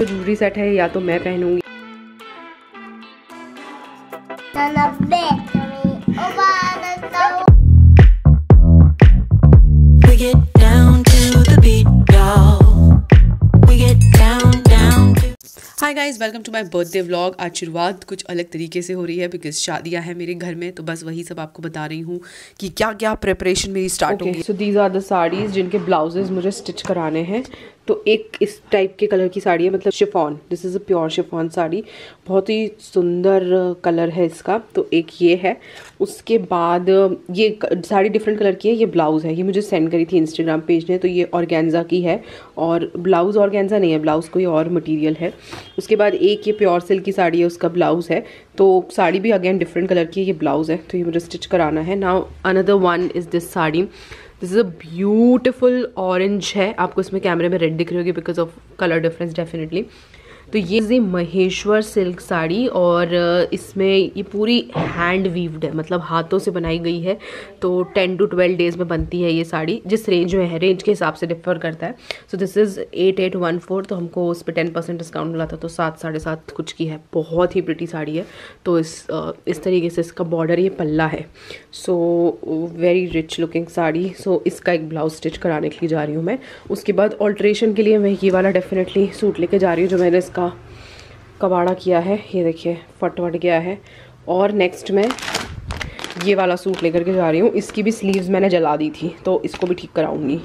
ज़रूरी सेट है या तो मैं पहनूँगी। Hi guys welcome to my birthday vlog आज शुरुआत कुछ अलग तरीके से हो रही है बिकॉज़ शादियाँ हैं मेरे घर में तो बस वही सब आपको बता रही हूँ कि क्या क्या प्रिपरेशन मेरी स्टार्ट होगी। So these are the saris जिनके ब्लाउजेज मुझे स्टिच कराने हैं। तो एक इस टाइप के कलर की साड़ी है मतलब chiffon this is a pure chiffon sari. बहुत ही सुंदर कलर है इसका. तो एक ये है. उसके बाद, ये साड़ी डिफरेंट कलर की है. ये ब्लाउज़ है. ये मुझे सेंड करी थी इंस्टाग्राम पेज ने. तो ये ऑर्गेन्जा की है. और ब्लाउज़ ऑर्गेन्जा नहीं है. ब्लाउज़ कोई और मटीरियल है. उसके बाद एक ये प्योर सिल्क की साड़ी है. उसका ब्लाउज़ है. तो साड़ी भी अगेन डिफरेंट कलर की है. ये ब्लाउज़ है. तो ये मुझे स्टिच कराना है. Now another one is this sari. This is a beautiful orange है। आपको इसमें कैमरे में रेड दिख रही होगी because of colour difference definitely तो ये महेश्वर सिल्क साड़ी और इसमें ये पूरी हैंड वीव्ड है मतलब हाथों से बनाई गई है तो टेन टू ट्वेल्व डेज़ में बनती है ये साड़ी, जिस रेंज में है रेंज के हिसाब से डिफर करता है। So this is eight eight one four तो हमको उस पर टेन परसेंट डिस्काउंट मिला था तो सात, साढ़े सात कुछ की है, बहुत ही प्रिटी साड़ी है। तो इस इस तरीके से इसका बॉर्डर ये पल्ला है। So very rich looking sari so इसका एक ब्लाउज स्टिच कराने के लिए जा रही हूँ मैं। उसके बाद ऑल्ट्रेशन के लिए मैं ये वाला डेफिनेटली सूट लेके जा रही हूँ, जो मैंने इसका का कबाड़ा किया है। ये देखिए, फट वट गया है। और नेक्स्ट मैं ये वाला सूट लेकर के जा रही हूँ। इसकी भी स्लीव्स मैंने जला दी थी तो इसको भी ठीक कराऊँगी।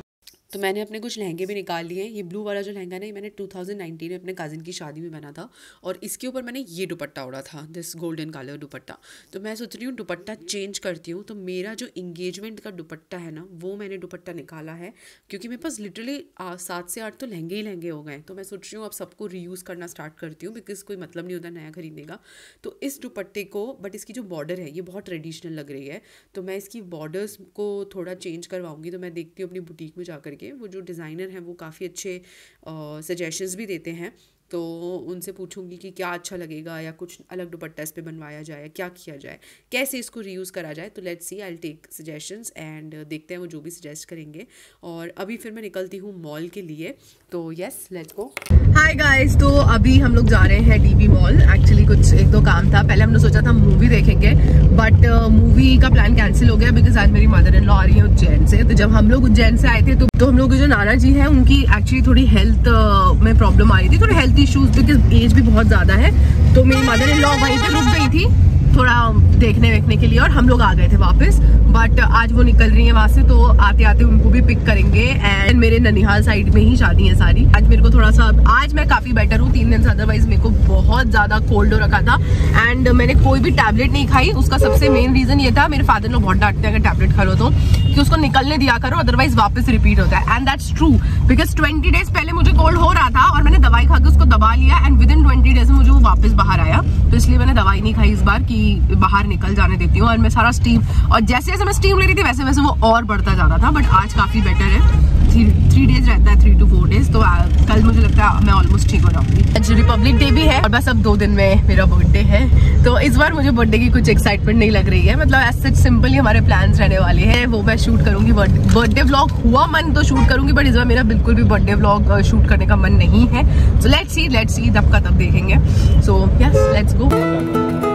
तो मैंने अपने कुछ लहंगे भी निकाल लिए हैं। ये ब्लू वाला जो लहंगा ना, ये मैंने 2019 में अपने कज़िन की शादी में बना था और इसके ऊपर मैंने ये दुपट्टा उड़ा था दिस गोल्डन कलर दुपट्टा। तो मैं सोच रही हूँ दुपट्टा चेंज करती हूँ तो मेरा जो इंगेजमेंट का दुपट्टा है ना, वो मैंने दुपट्टा निकाला है, क्योंकि मेरे पास लिटरली सात से आठ तो लहंगे ही लहंगे हो गए तो मैं सोच रही हूँ अब सबको रीयूज़ करना स्टार्ट करती हूँ बिकॉज़ कोई मतलब नहीं होता नया खरीदने का। तो इस दुपट्टे को बट इसकी जो बॉर्डर है, ये बहुत ट्रेडिशनल लग रही है। तो मैं इसकी बॉर्डर्स को थोड़ा चेंज करवाऊँगी तो मैं देखती हूँ अपनी बुटीक में जा करके वो जो डिज़ाइनर हैं वो काफ़ी अच्छे सजेशंस भी देते हैं। तो उनसे पूछूँगी कि क्या अच्छा लगेगा या कुछ अलग दुपट्टा इस पर बनवाया जाए क्या किया जाए। कैसे इसको रीयूज़ करा जाए? तो let's see I take suggestions and देखते हैं वो जो भी सजेस्ट करेंगे। और अभी फिर मैं निकलती हूँ मॉल के लिए। तो yes let's go hi guys तो अभी हम लोग जा रहे हैं डीवी मॉल एक्चुअली कुछ एक दो काम था। पहले हमने सोचा था मूवी देखेंगे बट मूवी uh, का प्लान कैंसिल हो गया बिकॉज़ आज मेरी मदर इन लॉ आ रही है उज्जैन से। तो जब हम लोग उज्जैन से आए थे तो, तो हम लोग के जो नाना जी हैं उनकी एक्चुअली थोड़ी हेल्थ uh, में प्रॉब्लम आ रही थी। थोड़ी हेल्थ इश्यूज़ बिकॉज़ एज भी बहुत ज़्यादा है। तो मेरी मदर इन लॉ वहीं पर रुक गई थी। थोड़ा देखने वेखने के लिए और हम लोग आ गए थे वापस बट आज वो निकल रही है वहाँ से तो आते आते उनको भी पिक करेंगे एंड मेरे ननिहाल साइड में ही शादी है सारी। आज मेरे को थोड़ा सा, आज मैं काफ़ी बेटर हूँ, तीन दिन से अदरवाइज़ मेरे को बहुत ज़्यादा कोल्ड हो रखा था एंड मैंने कोई भी टैबलेट नहीं खाई। उसका सबसे मेन रीजन ये था, मेरे फादर लोग बहुत डांटते हैं, अगर टैबलेट खा लो तो कि उसको निकलने दिया करो अदरवाइज़ वापस रिपीट होता है। And that's true because twenty days पहले मुझे कोल्ड हो रहा था और मैंने दवाई खा के उसको दबा लिया and within twenty days में मुझे वो वापस बाहर आया। तो इसलिए मैंने दवाई नहीं खाई इस बार की बाहर निकल जाने देती हूँ और मैं सारा स्टीम और जैसे जैसे मैं स्टीम ले रही थी वैसे वैसे वो और बढ़ता जा रहा था बट आज काफ़ी बेटर है। थ्री डेज़ रहता है थ्री टू फोर डेज़ तो आ, कल मुझे लगता है मैं ऑलमोस्ट ठीक हो जाऊँगी। आज रिपब्लिक डे भी है और बस अब दो दिन में मेरा बर्थडे है। तो इस बार मुझे बर्थडे की कुछ एक्साइटमेंट नहीं लग रही है। मतलब एज सच सिंपली हमारे प्लान रहने वाले हैं। वो मैं शूट करूँगी बर्थडे व्लॉग हुआ मन तो शूट करूँगी बट इस बार मेरा बिल्कुल भी बर्थडे व्लॉग शूट करने का मन नहीं है। So let's see let's see तब का तब देखेंगे। So yes let's go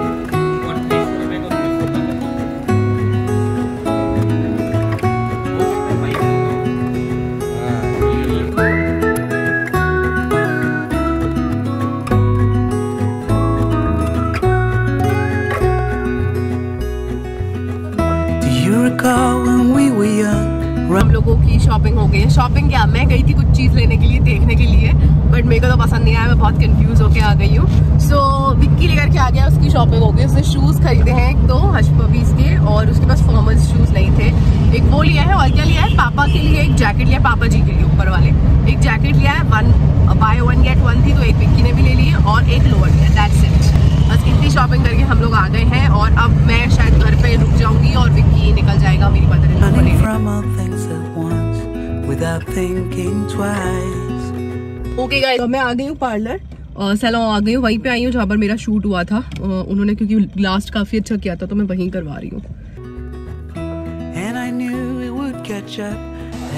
shopping हो गई है। शॉपिंग क्या? मैं गई थी कुछ चीज़ लेने के लिए देखने के लिए बट मेरे को तो पसंद नहीं आया। मैं बहुत कंफ्यूज होके आ गई हूँ। सो so, विक्की लेकर के आ गया उसकी शॉपिंग हो गई। उसने शूज़ खरीदे हैं एक तो हश पपीज के और उसके पास फॉर्मल शूज़ नहीं थे। एक वो लिया है और क्या लिया है? पापा के लिए एक जैकेट लिया पापा जी के लिए ऊपर वाले। एक जैकेट लिया है one buy one get one थी तो एक विक्की ने भी ले ली और एक लोअर लिया दैट्स इट बस इतनी शॉपिंग करके हम लोग आ गए हैं और अब मैं शायद घर पे रुक जाऊँगी और विक्की निकल जाएगा मेरी मदर ओके गाइस मैं आ गई हूँ पार्लर सैलॉन आ गई हूँ। वहीं पे आई हूँ जहाँ पर मेरा शूट हुआ था। उन्होंने क्योंकि लास्ट काफ़ी अच्छा किया था तो मैं वहीं करवा रही हूँ। And I knew it would catch up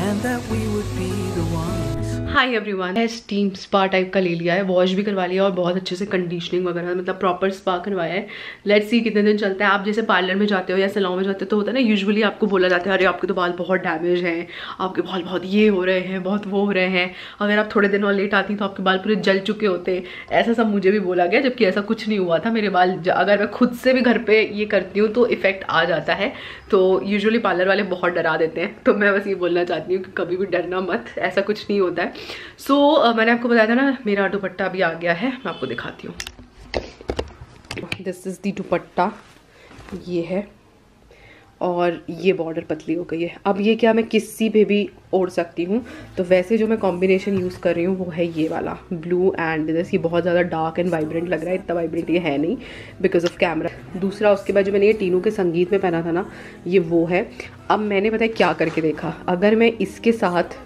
and that we would be the ones hi everyone steam spa type का ले लिया है वॉश भी करवा लिया और बहुत अच्छे से कंडीशनिंग वगैरह मतलब प्रॉपर स्पा करवाया है। लेट्स सी कितने दिन चलता है। आप जैसे पार्लर में जाते हो या सलाव में जाते हो तो होता है ना यूजुअली आपको बोला जाता है, अरे, आपके तो बाल बहुत डैमेज हैं, आपके बाल बहुत ये हो रहे हैं, बहुत वो हो रहे हैं। अगर आप थोड़े दिन और लेट आती तो आपके बाल पूरे जल चुके होते ऐसा सब मुझे भी बोला गया, जबकि ऐसा कुछ नहीं हुआ था मेरे बाल। अगर मैं खुद से भी घर पर ये करती हूँ तो इफ़ेक्ट आ जाता है। तो यूजुअली पार्लर वाले बहुत डरा देते हैं। तो मैं बस ये बोलना चाहती हूँ कि कभी भी डरना मत, ऐसा कुछ नहीं होता है। सो so, uh, मैंने आपको बताया था ना मेरा दुपट्टा अभी आ गया है मैं आपको दिखाती हूँ। This is the dupatta. ये है और ये बॉर्डर पतली हो गई है। अब ये क्या मैं किसी पे भी ओढ़ सकती हूँ? तो वैसे जो मैं कॉम्बिनेशन यूज़ कर रही हूँ वो है ये वाला ब्लू एंड दिस ये बहुत ज़्यादा डार्क एंड वाइब्रेंट लग रहा है इतना वाइब्रेंट ये है नहीं बिकॉज़ ऑफ़ कैमरा दूसरा उसके बाद जो मैंने ये तीनों के संगीत में पहना था ना ये वो है। अब मैंने पता है क्या करके देखा? अगर मैं इसके साथ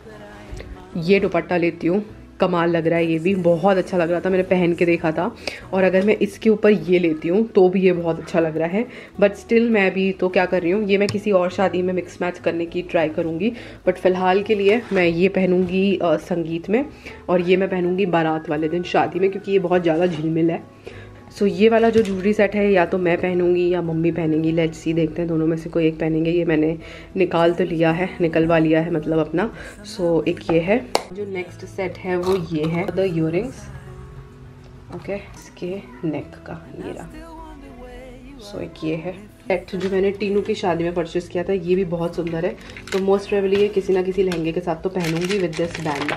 ये दुपट्टा लेती हूँ। कमाल लग रहा है, ये भी। बहुत अच्छा लग रहा था, मैंने पहन के देखा था। और अगर मैं इसके ऊपर ये लेती हूँ तो भी ये बहुत अच्छा लग रहा है। बट स्टिल मैं भी तो क्या कर रही हूँ, ये मैं किसी और शादी में मिक्स मैच करने की ट्राई करूँगी। बट फ़िलहाल के लिए मैं ये पहनूँगी संगीत में। और ये मैं पहनूँगी बारात वाले दिन शादी में, क्योंकि ये बहुत ज़्यादा झिलमिल है। सो ये वाला जो ज्वेलरी सेट है या तो मैं पहनूँगी या मम्मी पहनेंगी। लेट्स सी देखते हैं दोनों में से कोई एक पहनेंगे। ये मैंने निकाल तो लिया है निकलवा लिया है मतलब अपना। सो so, एक ये है। जो नेक्स्ट सेट है वो ये है। द इयर ओके इसके नेक का रहा। सो so, एक ये है। सेट जो मैंने टीनू की शादी में परचेज़ किया था ये भी बहुत सुंदर है। तो मोस्ट प्रेवली ये किसी ना किसी लहंगे के साथ तो पहनूँगी विद दिस बैंड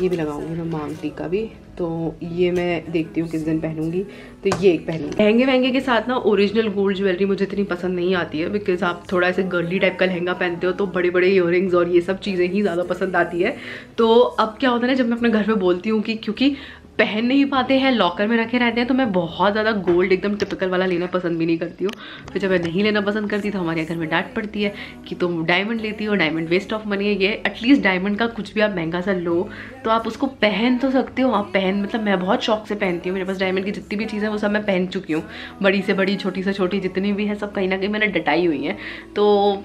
ये भी लगाऊँगी मैं मांग टीका भी। तो ये मैं देखती हूँ किस दिन पहनूँगी। तो ये एक पहनूँगी। लहंगे वहंगे के साथ ना ओरिजिनल गोल्ड ज्वेलरी मुझे इतनी पसंद नहीं आती है बिकॉज़ आप थोड़ा ऐसे गर्ली टाइप का लहंगा पहनते हो तो बड़े बड़े इयर और ये सब चीज़ें ही ज़्यादा पसंद आती है। तो अब क्या होता है ना, जब मैं अपने घर पर बोलती हूँ कि क्योंकि पहन नहीं पाते हैं लॉकर में रखे रहते हैं तो मैं बहुत ज़्यादा गोल्ड एकदम टिपिकल वाला लेना पसंद भी नहीं करती हूँ। फिर जब मैं नहीं लेना पसंद करती तो हमारे घर में डांट पड़ती है कि तुम डायमंड लेती हो डायमंड वेस्ट ऑफ़ मनी है ये। एटलीस्ट डायमंड का कुछ भी आप महँगा सा लो तो आप उसको पहन तो सकते हो। आप पहन मतलब मैं बहुत शौक से पहनती हूँ। मेरे पास डायमंड की जितनी भी चीज़ें वो सब मैं पहन चुकी हूँ। बड़ी से बड़ी, छोटी से छोटी, जितनी भी है, सब कहीं ना कहीं मैंने डटाई हुई है। तो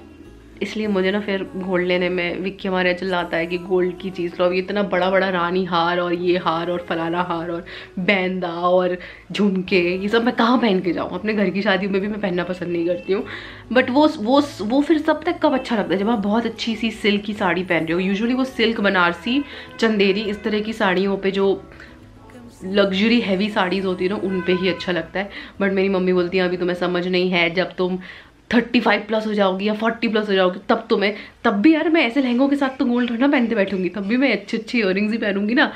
इसलिए मुझे ना फिर गोल्ड लेने में विक्की हमारे चिल्लाता है कि गोल्ड की चीज़ लो ये इतना बड़ा बड़ा रानी हार और ये हार और फलाना हार और बैंदा और झुमके, ये सब मैं कहाँ पहन के जाऊँ? अपने घर की शादियों में भी मैं पहनना पसंद नहीं करती हूँ। बट वो वो वो फिर सब तक कब अच्छा लगता है? जब आप बहुत अच्छी सी सिल्क की साड़ी पहन रहे हो। यूजुअली वो सिल्क, बनारसी, चंदेरी इस तरह की साड़ियों पर जो लग्जरी हैवी साड़ीज़ होती है ना, उन पे ही अच्छा लगता है। बट मेरी मम्मी बोलती है, अभी तुम्हें समझ नहीं है, जब तुम थर्टी फाइव प्लस हो जाओगी या फोर्टी प्लस हो जाओगी, तब तो मैं, तब भी यार मैं ऐसे लहंगों के साथ तो गोल्ड ना पहनते बैठूँगी, तब भी मैं अच्छी अच्छी इयर ही पहनूँगी ना।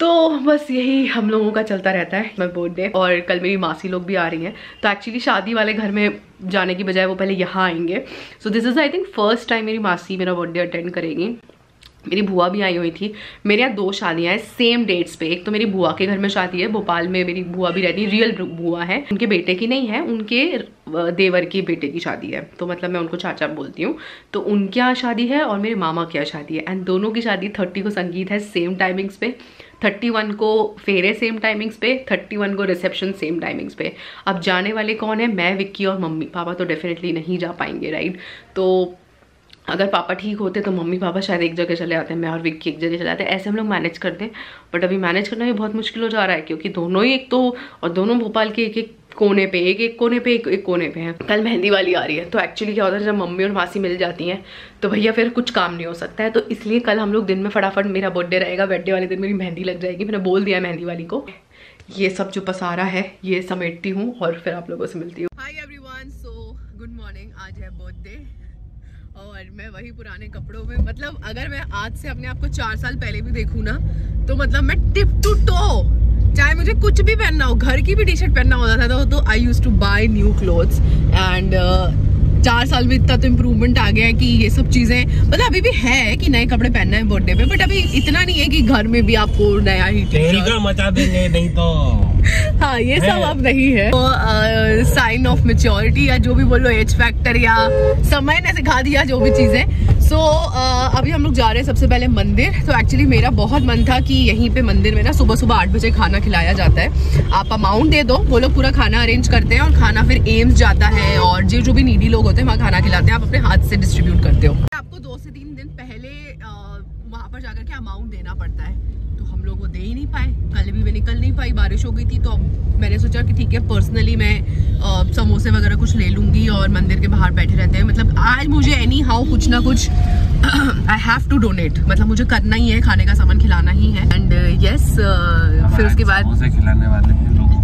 तो बस यही हम लोगों का चलता रहता है मैं बर्थडे और कल मेरी मासी लोग भी आ रही हैं। तो एक्चुअली शादी वाले घर में जाने की बजाय वो पहले यहाँ आएँगे। So this is I think first time मेरी मासी मेरा बर्थडे अटेंड करेगी। मेरी बुआ भी आई हुई थी। मेरे यहाँ दो शादियाँ हैं सेम डेट्स पे। एक तो मेरी बुआ के घर में शादी है, भोपाल में मेरी बुआ भी रहती है रियल बुआ है। उनके बेटे की नहीं है, उनके देवर की बेटे की शादी है। तो मतलब मैं उनको चाचा बोलती हूँ। तो उनके यहाँ शादी है और मेरे मामा के यहाँ शादी है। एंड दोनों की शादी थर्टी को संगीत है सेम टाइमिंग्स पे। थर्टी वन को फेरे सेम टाइमिंग्स पे। थर्टी वन को रिसेप्शन सेम टाइमिंग्स पे। अब जाने वाले कौन है? मैं, विक्की और मम्मी पापा तो डेफिनेटली नहीं जा पाएँगे राइट तो अगर पापा ठीक होते तो मम्मी पापा शायद एक जगह चले आते हैं मैं और विक्की एक जगह चले आते। हैं ऐसे हम लोग मैनेज करते हैं। बट अभी मैनेज करना भी बहुत मुश्किल हो जा रहा है, क्योंकि दोनों ही एक तो और दोनों भोपाल के एक एक कोने पे एक एक कोने पे एक एक कोने पे हैं। कल मेहंदी वाली आ रही है तो एक्चुअली क्या होता है, जब मम्मी और मासी मिल जाती हैं तो भैया फिर कुछ काम नहीं हो सकता है। तो इसलिए कल हम लोग दिन में फटाफट मेरा बर्थडे रहेगा बर्थडे वाले दिन मेरी मेहंदी लग जाएगी। मैंने बोल दिया मेहंदी वाली को, ये सब जो पसारा है, ये समेटती हूँ और फिर आप लोगों से मिलती हूँ। Hi everyone so good morning आज है बर्थडे और मैं वही पुराने कपड़ों में मतलब अगर मैं आज से अपने आप को चार साल पहले भी देखूँ ना तो मतलब मैं टिप टू टो। चाहे मुझे कुछ भी पहनना हो घर की भी टी शर्ट पहनना होता था तो I use to buy new clothes and चार साल में इतना तो इम्प्रूवमेंट आ गया है कि ये सब चीज़ें मतलब अभी भी है कि नए कपड़े पहनना है बर्थडे पे बट अभी इतना नहीं है कि घर में भी आपको नया ही मचा देंगे नहीं तो। हाँ ये सब अब नहीं है। तो साइन ऑफ़ मेच्योरिटी या जो भी बोलो एज फैक्टर या समय ने सिखा दिया जो भी चीज़ें। सो so, uh, अभी हम लोग जा रहे हैं सबसे पहले मंदिर। तो एक्चुअली मेरा बहुत मन था कि यहीं पे मंदिर में ना सुबह सुबह आठ बजे खाना खिलाया जाता है। आप अमाउंट दे दो वो लोग पूरा खाना अरेंज करते हैं और खाना फिर एम्स जाता है और जो जो भी नीडी लोग होते हैं वहाँ खाना खिलाते हैं। आप अपने हाथ से डिस्ट्रीब्यूट करते हो। आपको दो से तीन दिन पहले वहाँ पर जाकर के अमाउंट देना पड़ता है। दे ही नहीं पाए। कल भी मैं निकल नहीं पाई बारिश हो गई थी तो अब मैंने सोचा कि ठीक है पर्सनली मैं आ, समोसे वगैरह कुछ ले लूँगी और मंदिर के बाहर बैठे रहते हैं। मतलब आज मुझे एनी हाउ कुछ ना कुछ आई हैव टू डोनेट मतलब मुझे करना ही है खाने का सामान खिलाना ही है। एंड यस uh, फिर उसके बाद खिलाने वाले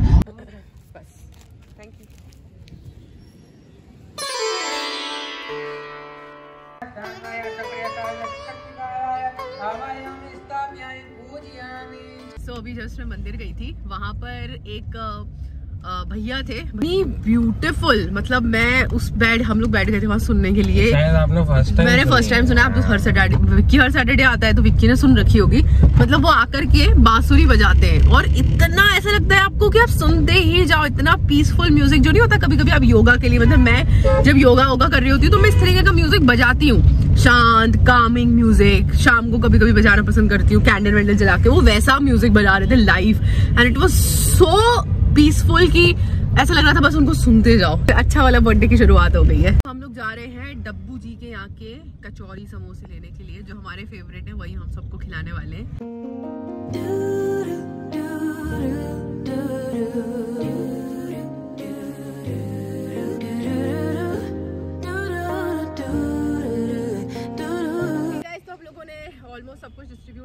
जस्ट मैं मंदिर गई थी वहाँ पर एक भैया थे ब्यूटीफुल मतलब मैं उस बैठ हम लोग बैठ गए थे वहाँ सुनने के लिए। आपने फ़र्स्ट मैंने फ़र्स्ट टाइम सुना आप तो हर सैटरडे विक्की हर सैटरडे आता है तो विक्की ने सुन रखी होगी। मतलब वो आकर के बांसुरी बजाते हैं और इतना ऐसा लगता है आपको कि आप सुनते ही जाओ इतना पीसफुल म्यूज़िक जो नहीं होता कभी कभी आप योगा के लिए मतलब मैं जब योगा वोगा कर रही होती हूँ तो मैं इस तरीके का म्यूज़िक बजाती हूँ। शांत कामिंग म्यूज़िक शाम को कभी कभी बजाना पसंद करती हूँ कैंडल वैंडल जला के। वो वैसा म्यूज़िक बजा रहे थे live and it was so peaceful की ऐसा लग रहा था बस उनको सुनते जाओ। अच्छा वाला बर्थडे की शुरुआत हो गई है। हम लोग जा रहे हैं डब्बू जी के यहाँ के कचौरी समोसे लेने के लिए, जो हमारे फेवरेट है, वही हम सबको खिलाने वाले हैं।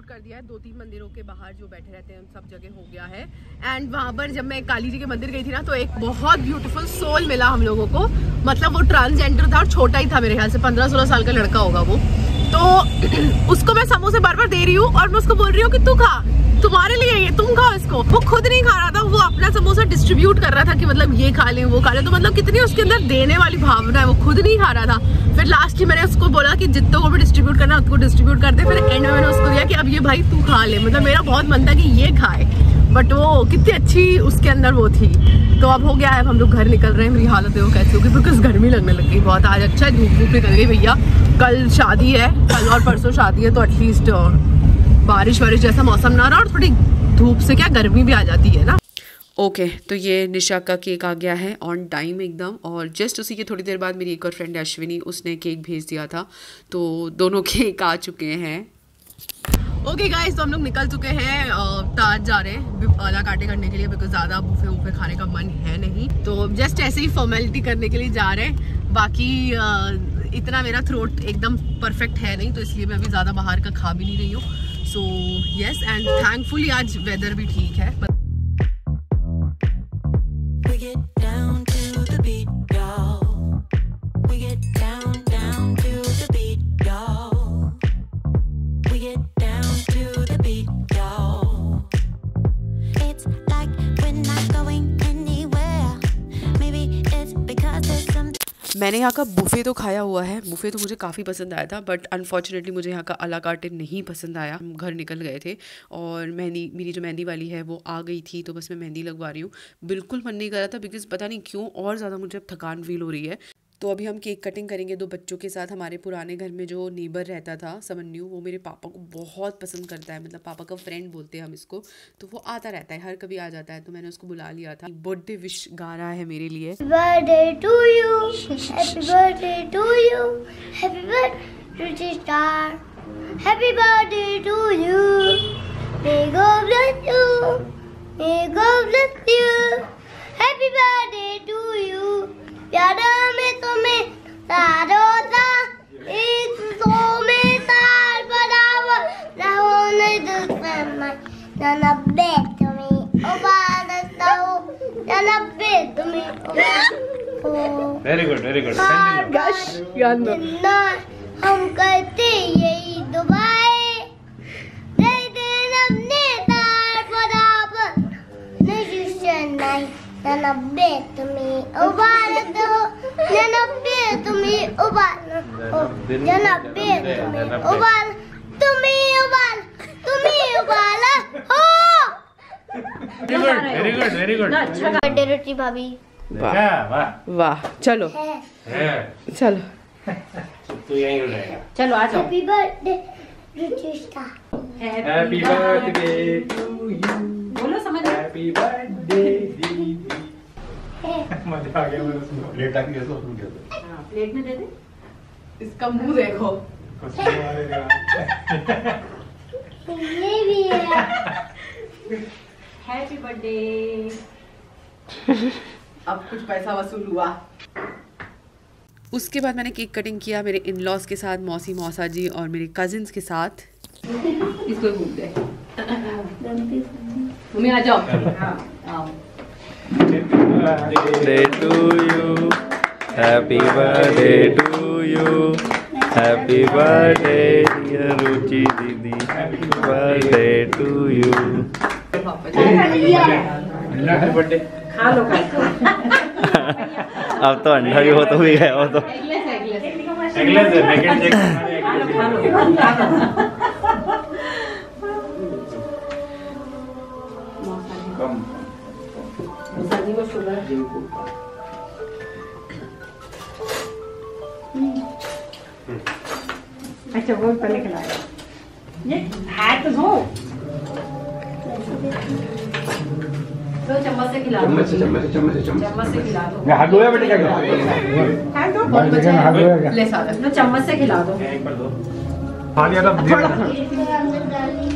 डिस्ट्रीब्यूट कर दिया है। दो तीन मंदिरों के बाहर जो बैठे रहते हैं, उन सब जगह हो गया है। एंड वहाँ पर जब मैं काली जी के मंदिर गई थी ना तो एक बहुत ब्यूटीफुल सोल मिला हम लोगों को। मतलब वो ट्रांसजेंडर था और छोटा ही था मेरे ख्याल से, पंद्रह सोलह साल का लड़का होगा वो। तो उसको मैं समोसे बार बार दे रही हूँ और मैं उसको बोल रही हूँ कि, तू खा। तुम्हारे लिए ये, तुम खाओ इसको। वो खुद नहीं खा रहा था, वो अपना समोसा डिस्ट्रीब्यूट कर रहा था कि मतलब ये खा ले, वो खा ले। तो मतलब कितनी उसके अंदर देने वाली भावना है, वो खुद नहीं खा रहा था। फिर लास्ट में मैंने उसको बोला कि जितनों को भी डिस्ट्रीब्यूट करना है उसको डिस्ट्रीब्यूट कर दे। फिर एंड में मैंने उसको दिया कि अब ये भाई तू खा ले। मतलब मेरा बहुत मन था कि ये खाए। बट वो कितनी अच्छी उसके अंदर वो थी। तो अब हो गया है हम लोग घर निकल रहे हैं। मेरी हालत है वो कैसी होगी बिकॉज़ गर्मी लगने लग गई बहुत। आज अच्छा है धूप धूप निकल गई भैया। कल शादी है, कल और परसों शादी है तो एटलीस्ट बारिश वारिश जैसा मौसम ना रहा और थोड़ी धूप से क्या गर्मी भी आ जाती है ना। ओके okay, तो ये निशा का केक आ गया है ऑन टाइम एकदम और जस्ट उसी के थोड़ी देर बाद मेरी एक और फ्रेंड अश्विनी उसने केक भेज दिया था तो दोनों केक आ चुके हैं। ओके गाइस तो हम लोग निकल चुके हैं ताज जा रहे हैं आला काटे करने के लिए बिकॉज़ ज़्यादा बुफे वूफे खाने का मन है नहीं। तो जस्ट ऐसे ही फॉर्मेलिटी करने के लिए जा रहे हैं बाकी अ, इतना मेरा थ्रोट एकदम परफेक्ट है नहीं तो इसलिए मैं अभी ज़्यादा बाहर का खा भी नहीं रही हूँ। सो यस एंड थैंकफुली आज वेदर भी ठीक है मैंने यहाँ का बुफे तो खाया हुआ है। बुफे तो मुझे काफ़ी पसंद आया था बट अनफॉर्चुनेटली मुझे यहाँ का अला काटे नहीं पसंद आया। हम घर निकल गए थे और मेहंदी, मेरी जो मेहंदी वाली है वो आ गई थी तो बस मैं मेहंदी लगवा रही हूँ। बिल्कुल मन नहीं कर रहा था बिकॉज़ पता नहीं क्यों और ज़्यादा मुझे अब थकान फील हो रही है। तो अभी हम केक कटिंग करेंगे दो बच्चों के साथ। हमारे पुराने घर में जो नेबर रहता था, समन्यू, वो मेरे पापा को बहुत पसंद करता है। मतलब पापा का फ्रेंड बोलते हैं हम इसको तो वो आता रहता है, हर कभी आ जाता है। तो मैंने उसको बुला लिया था। बर्थडे विश गा रहा है मेरे लिए. Happy birthday to you. प्यारा नब्बे तुम्हें उबाल दो ना नब्बे तुम्हें वेरी गुड वेरी गुड ना हम करते यही दुबाए दे देना अपने तार बराबर नहीं नहीं ना नब्बे तुम्हें उबाल दो ना नब्बे तुम्हें उबाल ना नब्बे तुम्हें उबाल तुम्हें उबाल तुम्हें उबाला हो very good very good very birthday रोटी भाभी वाह वाह चलो चलो तू यहीं रहेगा चलो आ जाओ happy birthday Ruchishtha happy birthday to you बोलो समझ हैप्पी बर्थडे दीदी मज़ा आ गया मेरे प्लेट आके कैसे उसमें क्या हाँ, प्लेट में दे दे। इसका मुँह देखो। ये भी है। हैप्पी बर्थडे अब कुछ पैसा वसूल हुआ। उसके बाद मैंने केक कटिंग किया मेरे इन लॉज के साथ मौसी मौसा जी और मेरे कजिन्स के साथ। इसको मम्मी आ जाओ। हाँ। आओ birthday to you. Happy birthday to you. Happy birthday, dear Ruchi Didi. Happy birthday to you. Happy birthday खा लो अब तो अंडा भी हो तो भी गया हो तो अच्छा वो पहले खिलाया। ये हाथ तो धो। तो चम्मच से खिला दो। चम्मच से चम्मच से चम्मच से चम्मच चम्मच से खिला दो। हाथ धोया बेटे क्या कर? हाथ धो। बाहर से हाथ धोया क्या? ले सादा ना चम्मच से खिला दो। एक पर दो। तो थोड़ा अंदर डाली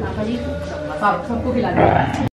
पापा जी सबको खिला दो।